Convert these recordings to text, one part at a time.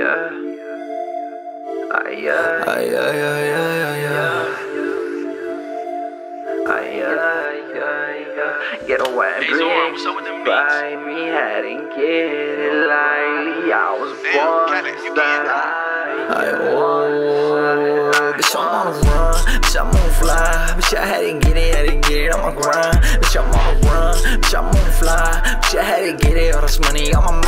yeah. Ay, ay, ay, ay, ay. ay, ay, ay, ay. Get away, Hey, Zora, uh, what's up with them beats? Buy me, had to get it lightly. I was born Khaled, you to can't die. Oh, bitch, I'm on the run, bitch, I'm on fly, bitch, I had to get it, had to get it on my grind, bitch, I'm on the run, bitch, I'm on fly, bitch, I had to get it, all this money on my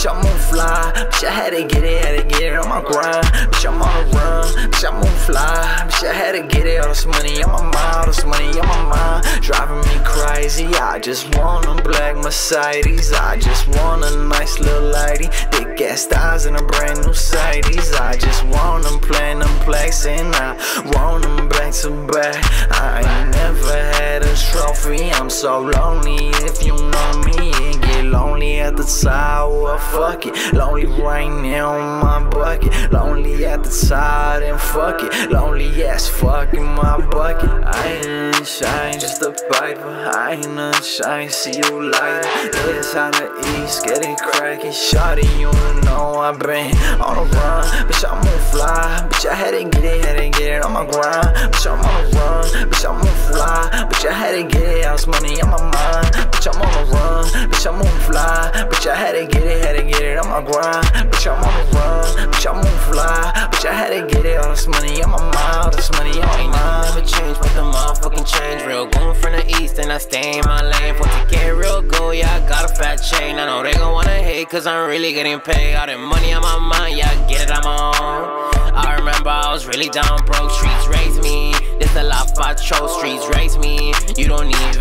bitch, I'm on fly, bitch, I had to get it, had to get it on my grind, bitch, I'm on the run, bitch, I'm on fly, bitch, I had to get it, all this money on my mind, all this money on my mind, driving me crazy, I just want a black Mercedes, I just want a nice little lady, thick ass thighs and a brand new Mercedes, I just want them playing them placing, I want them back to back, I ain't never had a trophy, I'm so lonely if you know me, it get lonely at the tower, fuck it, lonely right now in my bucket, lonely at the side and fuck it, lonely ass fuck in my bucket, I ain't shine, just a but I ain't unshine, see you later, this out the east, get it crackin', shawty, you know I been on the run, bitch I'm on fly, bitch I had to get it, had to get it on my grind, bitch I'm on the run, bitch I'm on fly, bitch I had to get it, house money on my mind, bitch I'm on the run, bitch I'm on fly, bitch I had to get it, had to get it on my grind, bitch I'm on the run, bitch I'm on fly, bitch I had to get it, all this money on my mind, all this money on my Ain't mind. never change, but the motherfucking change real. Going from the east and I stay in my lane. For to get real good, yeah, I got a fat chain. I know they gon' wanna hate, cause I'm really getting paid. All that money on my mind, yeah, I get it, I'm on. I remember I was really down broke, streets raised me. This a lot I chose, streets raised me. You don't even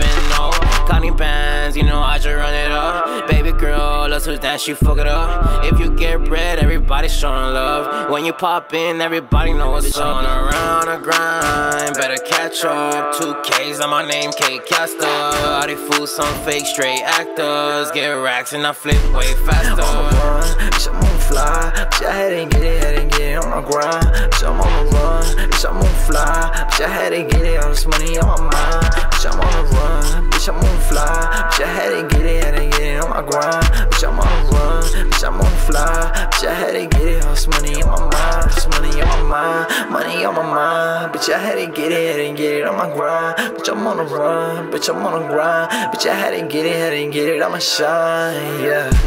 Run it up. Baby girl, let's do that, she fuck it up. If you get bread, everybody's showing love. When you pop in, everybody knows what's on around the grind. Better catch up. Two K's on my name, Kkastr. All they fools, some fake straight actors. Get racks and I flip way faster. on the run, bitch, I'm on fly. Bitch, I had to get it, had to get it on my grind. Bitch, I'm on the run, bitch, I'm on fly. Bitch, I had to get it, all this money on my Bitch, I had to get it, had to get it on my grind. Bitch, I'm on the run, bitch, I'm on fly. Bitch, I had to get it, all this money on my mind. This money on my mind, money on my mind. Bitch, I had to get it, had to get it on my grind. Bitch, I'm on the run, bitch, I'm on the grind. Bitch, I had to get it, had to get it my shine, yeah.